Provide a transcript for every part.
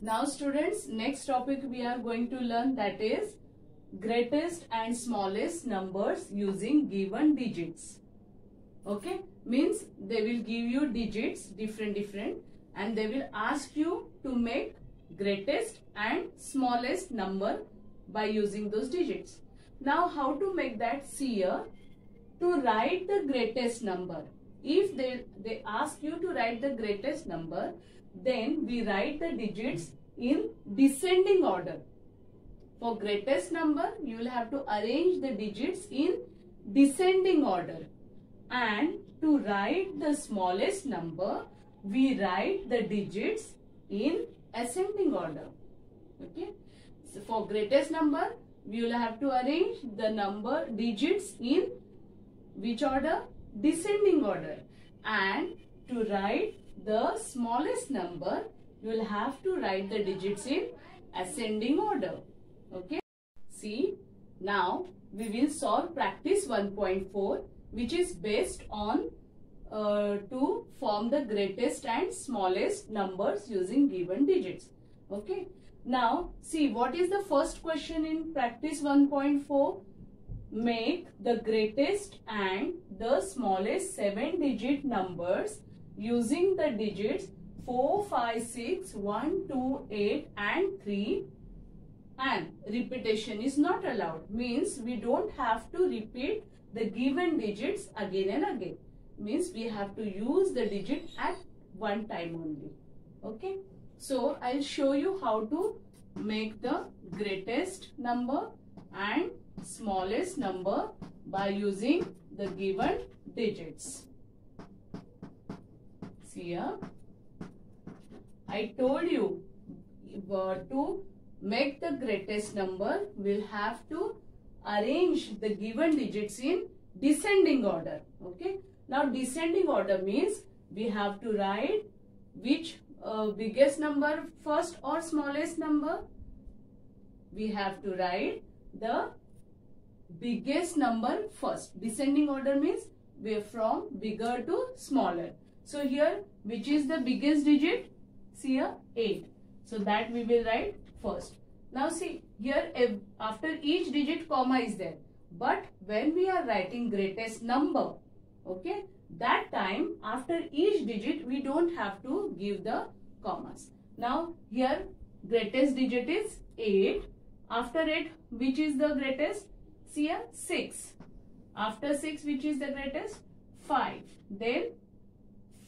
Now students, next topic we are going to learn that is greatest and smallest numbers using given digits. Okay, means they will give you digits different different and they will ask you to make greatest and smallest number by using those digits. Now how to make that see here? To write the greatest number. If they, they ask you to write the greatest number, then we write the digits in descending order. For greatest number, you will have to arrange the digits in descending order. And to write the smallest number, we write the digits in ascending order. Okay. So for greatest number, we will have to arrange the number digits in which order? Descending order. And to write the smallest number, you will have to write the digits in ascending order. Okay. See, now we will solve practice 1.4 which is based on uh, to form the greatest and smallest numbers using given digits. Okay. Now, see what is the first question in practice 1.4? Make the greatest and the smallest 7 digit numbers using the digits 4, 5, 6, 1, 2, 8 and 3 and repetition is not allowed. Means we don't have to repeat the given digits again and again. Means we have to use the digit at one time only. Okay? So i'll show you how to make the greatest number and smallest number by using the given digits see here i told you uh, to make the greatest number we'll have to arrange the given digits in descending order okay? Now descending order means we have to write which uh, biggest number first or smallest number. We have to write the biggest number first. Descending order means we are from bigger to smaller so here which is the biggest digit see here 8 so that we will write first. Now see here after each digit comma is there. But when we are writing greatest number, okay, that time after each digit we don't have to give the commas. Now here greatest digit is 8. After 8 which is the greatest? See here 6. After 6 which is the greatest? 5. Then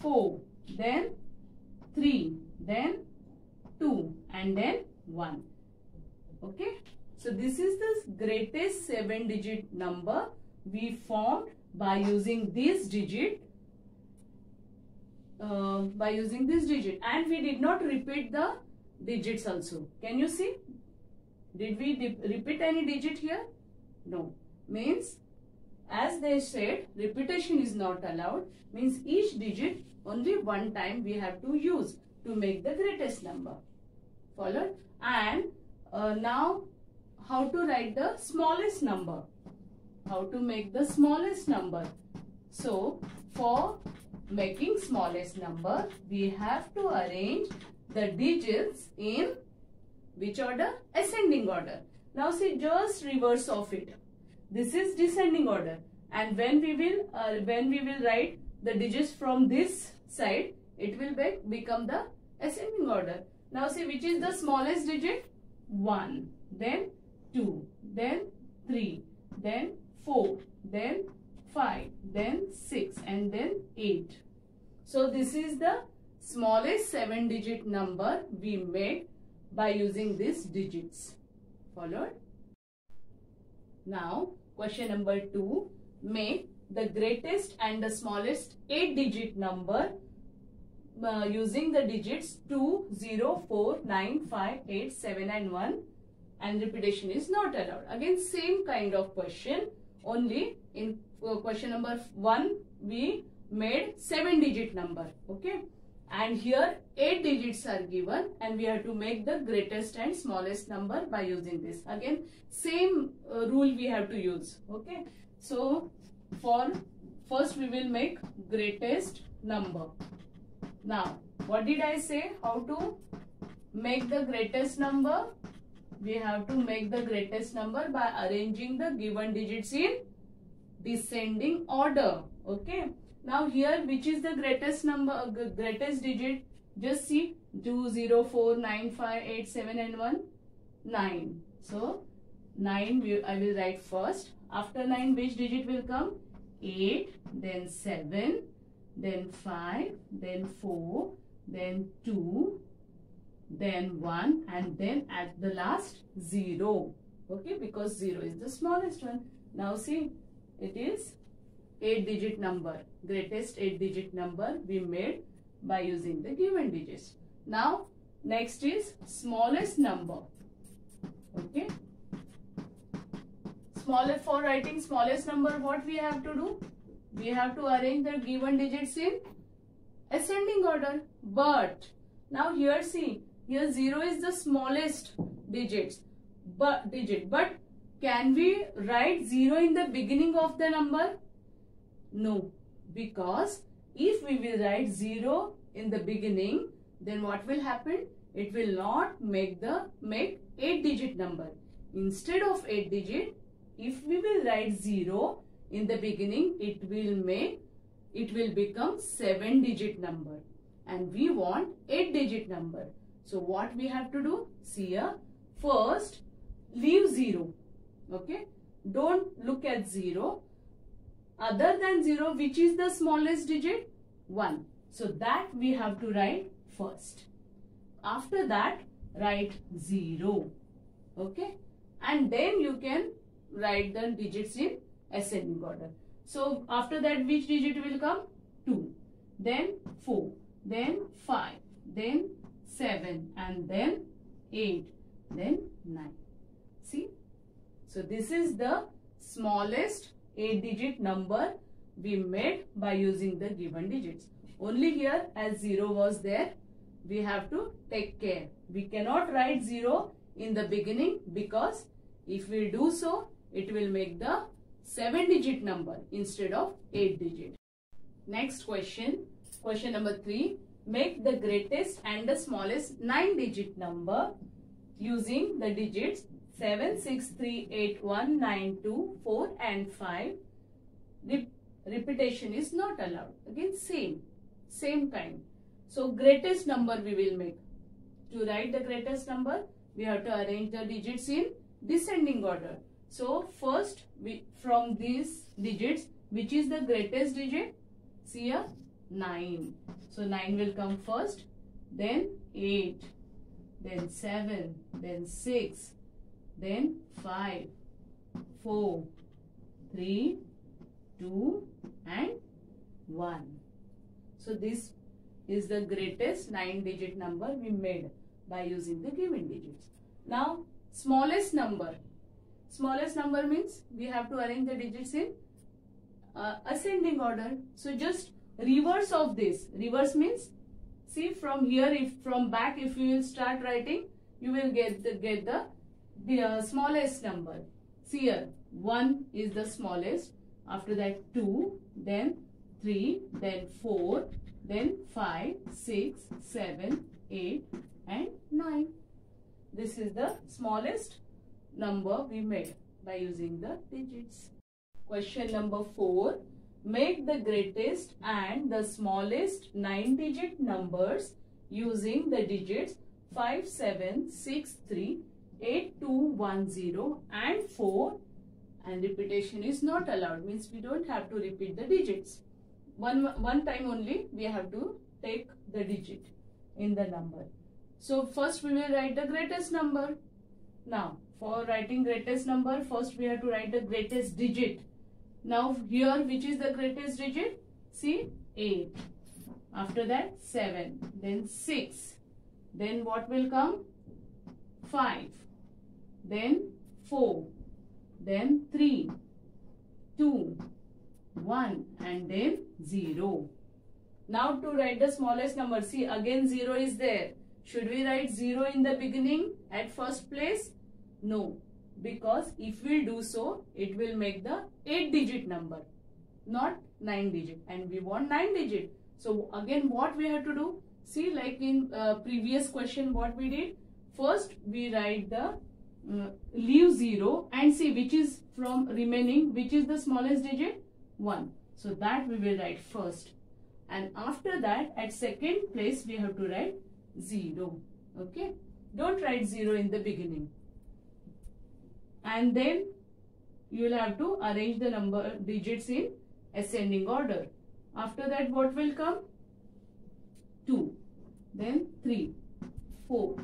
4. Then 3. Then 2 and then 1. Okay. So this is the greatest 7 digit number we formed by using this digit uh, by using this digit and we did not repeat the digits also. Can you see? Did we repeat any digit here? No. Means as they said repetition is not allowed means each digit only one time we have to use to make the greatest number. Followed? And uh, now how to write the smallest number? How to make the smallest number? So for making smallest number, we have to arrange the digits in which order? Ascending order. Now see just reverse of it. This is descending order and when we will uh, when we will write the digits from this side it will be, become the ascending order. Now see which is the smallest digit? 1, then 2, then 3, then 4, then 5, then 6 and then 8. So this is the smallest 7 digit number we made by using these digits. Followed? Now question number 2. Make the greatest and the smallest 8 digit number uh, using the digits 2, 0, 4, 9, 5, 8, 7 and 1 and repetition is not allowed. Again same kind of question only in uh, question number 1 we made 7 digit number okay and here 8 digits are given and we have to make the greatest and smallest number by using this. Again same uh, rule we have to use okay? So for first we will make greatest number. Now, what did I say? How to make the greatest number? We have to make the greatest number by arranging the given digits in descending order okay now here which is the greatest number uh, greatest digit? Just see 2 0 4 9 5 8 7 and 1 9 so 9 I will write first. After 9 which digit will come? 8 then 7 then 5 then 4 then 2 then 1 and then at the last 0 okay because 0 is the smallest one. Now see it is 8 digit number greatest 8 digit number we made by using the given digits. Now next is smallest number. Okay. Smaller for writing smallest number what we have to do? We have to arrange the given digits in ascending order. But now here see here 0 is the smallest digits, but digit. But can we write 0 in the beginning of the number? No. Because if we will write 0 in the beginning, then what will happen? It will not make the make 8 digit number. Instead of 8 digit, if we will write 0 in the beginning, it will make, it will become 7 digit number. And we want 8 digit number. So what we have to do? See here. First, leave 0. Okay. Don't look at 0. Other than 0, which is the smallest digit? 1. So that we have to write first. After that, write 0. Okay. And then you can write the digits in ascending order. So after that, which digit will come? 2. Then 4. Then 5. Then 7 and then 8 then 9 see so this is the smallest 8 digit number we made by using the given digits. Only here as 0 was there we have to take care. We cannot write 0 in the beginning because if we do so it will make the 7 digit number instead of 8 digit. Next question. Question number 3 make the greatest and the smallest 9 digit number using the digits 7, 6, 3, 8, 1, 9, 2, 4 and 5. Rep repetition is not allowed. Again same, same kind. So greatest number we will make. To write the greatest number, we have to arrange the digits in descending order. So first we from these digits, which is the greatest digit? See here, 9. So 9 will come first, then 8, then 7, then 6, then 5, 4, 3, 2 and 1. So this is the greatest 9 digit number we made by using the given digits. Now smallest number. Smallest number means we have to arrange the digits in uh, ascending order. So just reverse of this reverse means see from here if from back if you will start writing you will get the get the, the uh, smallest number. See here 1 is the smallest. After that 2 then 3 then 4 then 5 6 7 8 and 9 this is the smallest number we made by using the digits. Question number 4 Make the greatest and the smallest 9 digit numbers using the digits 5, 7, 6, 3, 8, 2, 1, 0 and 4 and repetition is not allowed means we don't have to repeat the digits. One, one time only we have to take the digit in the number. So first we will write the greatest number. Now for writing greatest number first we have to write the greatest digit now here which is the greatest digit? See 8. After that 7. Then 6. Then what will come? 5. Then 4. Then 3. 2. 1 and then 0. Now to write the smallest number, see again 0 is there. Should we write 0 in the beginning at first place? No because if we do so, it will make the 8 digit number, not 9 digit and we want 9 digit. So again what we have to do? See like in uh, previous question what we did. First we write the uh, leave 0 and see which is from remaining which is the smallest digit? 1. So that we will write first. And after that at second place we have to write 0 okay? Don't write 0 in the beginning. And then you will have to arrange the number digits in ascending order. After that what will come? 2 then 3 4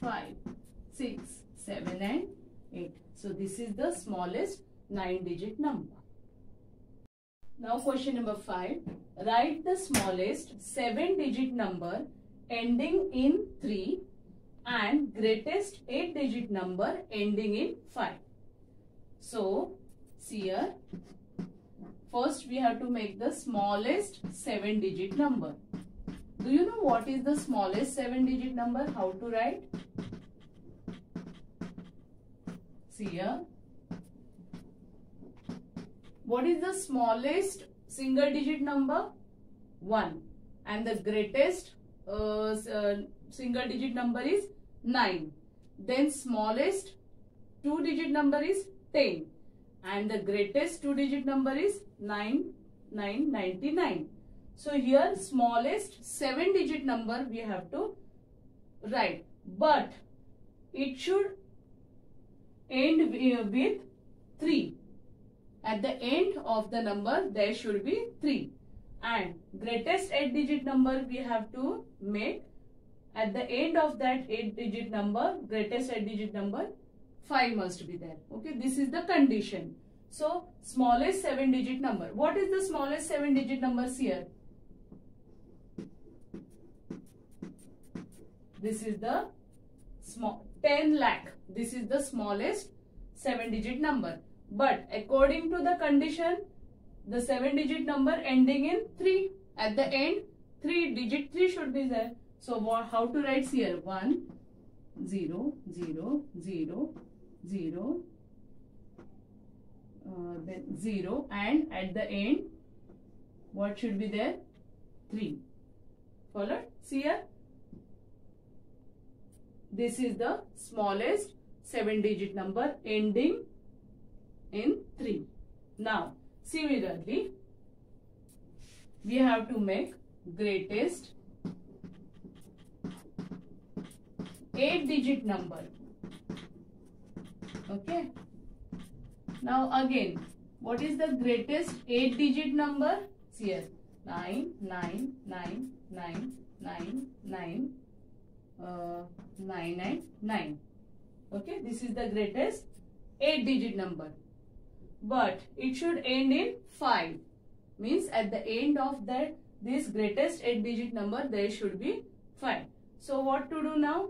5 6 7 and 8 so this is the smallest 9 digit number now question number 5. Write the smallest 7-digit number ending in 3 and greatest 8-digit number ending in 5. So, see here. First we have to make the smallest 7-digit number. Do you know what is the smallest 7-digit number? How to write? Here. What is the smallest single digit number? 1. And the greatest uh, uh, single digit number is 9. Then smallest 2 digit number is 10. And the greatest 2 digit number is 9, 999. So here smallest 7 digit number we have to write. But it should end uh, with 3 at the end of the number there should be 3 and greatest 8 digit number we have to make. At the end of that 8 digit number greatest 8 digit number 5 must be there. Okay this is the condition. So smallest 7 digit number. What is the smallest 7 digit numbers here? This is the small 10 lakh this is the smallest 7 digit number but according to the condition, the 7 digit number ending in 3. At the end, 3 digit 3 should be there. So what, how to write here? 1, 0, 0, 0, 0, uh, then 0 and at the end, what should be there? 3. Followed? See here? This is the smallest 7 digit number ending in 3. Now, similarly, we have to make greatest 8 digit number. Okay. Now again, what is the greatest 8 digit number? See here, 9, 9, 9, 9, 9, 9, uh, 9 and 9. Okay, this is the greatest 8 digit number. But it should end in 5 means at the end of that this greatest 8 digit number there should be 5 so what to do now?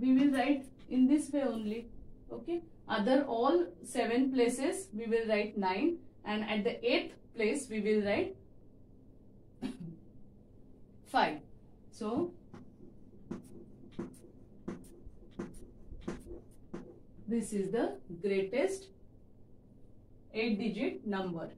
We will write in this way only. Okay other all 7 places we will write 9 and at the 8th place we will write 5 so this is the greatest 8 digit number